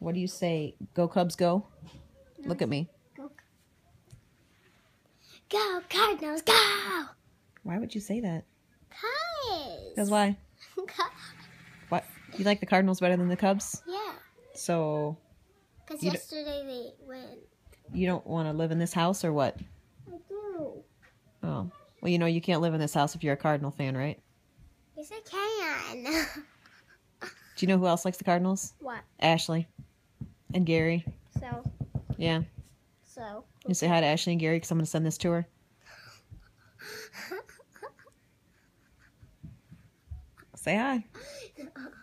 What do you say? Go Cubs, go. Look at me. Go. Go Cardinals, go! Why would you say that? Cause. Because why? What? You like the Cardinals better than the Cubs? yeah. So Because yesterday they went. you don't want to live in this house or what? I do. Oh. Well, you know you can't live in this house if you're a Cardinal fan, right? Yes, I can. Do you know who else likes the Cardinals? what? Ashley and Gary. So. Yeah. So. You say hi to Ashley and Gary because I'm going to send this to her. Say hi.